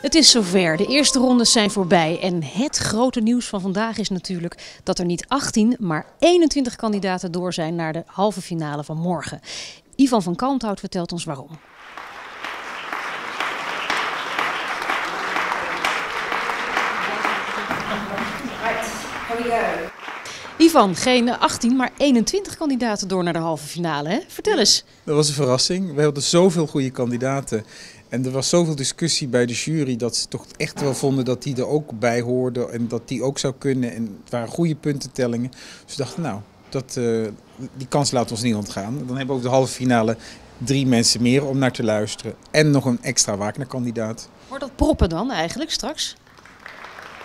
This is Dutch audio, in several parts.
Het is zover. De eerste rondes zijn voorbij. En het grote nieuws van vandaag is natuurlijk dat er niet 18, maar 21 kandidaten door zijn naar de halve finale van morgen. Ivan van Kalmthout vertelt ons waarom. Ivan, geen 18, maar 21 kandidaten door naar de halve finale. Hè? Vertel eens. Dat was een verrassing. We hadden zoveel goede kandidaten. En er was zoveel discussie bij de jury dat ze toch echt wel vonden dat die er ook bij hoorde en dat die ook zou kunnen. En het waren goede puntentellingen. Dus we dachten, nou, dat, uh, die kans laten we ons niet ontgaan. Dan hebben we over de halve finale drie mensen meer om naar te luisteren. En nog een extra Wagner-kandidaat. Wordt dat proppen dan eigenlijk straks?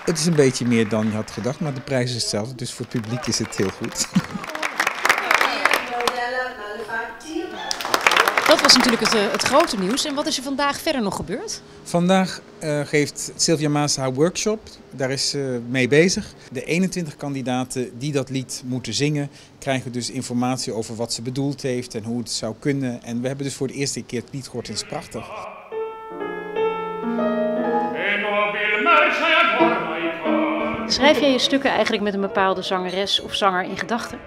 Het is een beetje meer dan je had gedacht, maar de prijs is hetzelfde. Dus voor het publiek is het heel goed. Dat was natuurlijk het, het, grote nieuws. En wat is er vandaag verder nog gebeurd? Vandaag uh, geeft Sylvia Maas haar workshop. Daar is ze mee bezig. De 21 kandidaten die dat lied moeten zingen, krijgen dus informatie over wat ze bedoeld heeft en hoe het zou kunnen. En we hebben dus voor de eerste keer het lied gehoord en het is prachtig. Schrijf jij je stukken eigenlijk met een bepaalde zangeres of zanger in gedachten?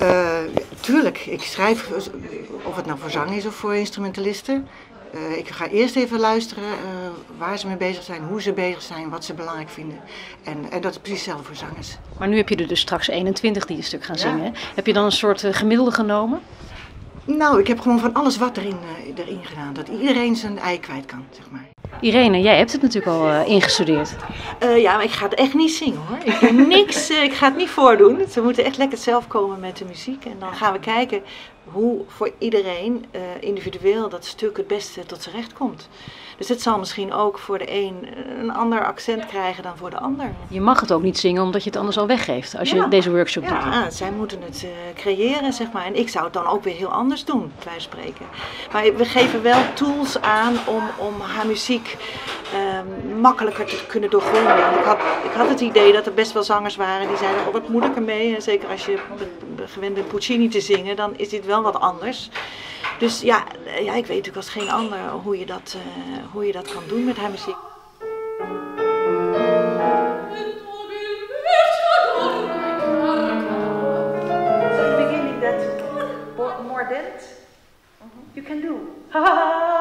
Uh, tuurlijk, ik schrijf, of het nou voor zang is of voor instrumentalisten. Uh, ik ga eerst even luisteren uh, waar ze mee bezig zijn, hoe ze bezig zijn, wat ze belangrijk vinden. En, en dat is precies hetzelfde voor zangers. Maar nu heb je er dus straks 21 die een stuk gaan zingen. Heb je dan een soort gemiddelde genomen? Nou, ik heb gewoon van alles wat erin, erin gedaan. Dat iedereen zijn ei kwijt kan, zeg maar. Irene, jij hebt het natuurlijk al uh, ingestudeerd. Uh, ja, maar ik ga het echt niet zingen hoor. Ik doe niks, uh, ik ga het niet voordoen. Ze moeten echt lekker zelf komen met de muziek. En dan gaan we kijken hoe voor iedereen individueel dat stuk het beste tot zijn recht komt. Dus het zal misschien ook voor de een een ander accent krijgen dan voor de ander. Je mag het ook niet zingen omdat je het anders al weggeeft als je deze workshop ja, doet. Ja, zij moeten het creëren, zeg maar. En ik zou het dan ook weer heel anders doen, bij spreken. Maar we geven wel tools aan om, om haar muziek um, makkelijker te kunnen doorgronden. Ik had, ik had het idee dat er best wel zangers waren die zeiden, oh wat moet ik ermee? En zeker als je gewend bent Puccini te zingen, dan is dit wel wat anders. Dus ja, ja ik weet natuurlijk als geen ander hoe je dat, uh, hoe je dat kan doen met haar muziek. So the beginning that more dent you can do.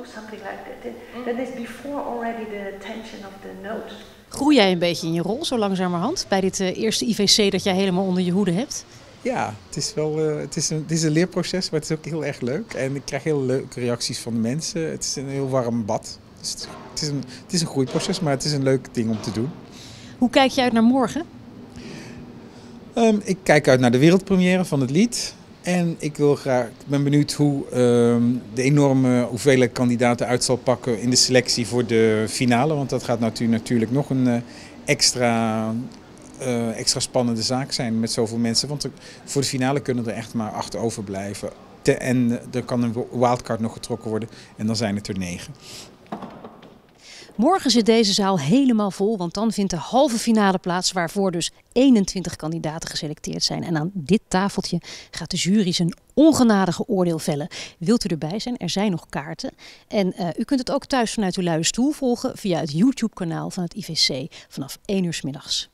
Do something like that. That is before already the tension of the note. Groei jij een beetje in je rol zo langzamerhand bij dit uh, eerste IVC dat jij helemaal onder je hoede hebt? Ja, het is wel uh, het is een, het is een leerproces, maar het is ook heel erg leuk. En ik krijg heel leuke reacties van de mensen. Het is een heel warm bad. Dus het, het, is een, het is een groeiproces, maar het is een leuk ding om te doen. Hoe kijk je uit naar morgen? Um, ik kijk uit naar de wereldpremière van het lied. En ik wil graag, ben benieuwd hoe um, de enorme hoeveelheid kandidaten uit zal pakken in de selectie voor de finale. Want dat gaat natuurlijk, natuurlijk nog een uh, extra, uh, extra spannende zaak zijn met zoveel mensen. Want voor de finale kunnen er echt maar acht overblijven. En er kan een wildcard nog getrokken worden en dan zijn het er negen. Morgen zit deze zaal helemaal vol, want dan vindt de halve finale plaats waarvoor dus 21 kandidaten geselecteerd zijn. En aan dit tafeltje gaat de jury zijn ongenadige oordeel vellen. Wilt u erbij zijn? Er zijn nog kaarten. En uh, u kunt het ook thuis vanuit uw luie stoel volgen via het YouTube-kanaal van het IVC vanaf 1 uur s middags.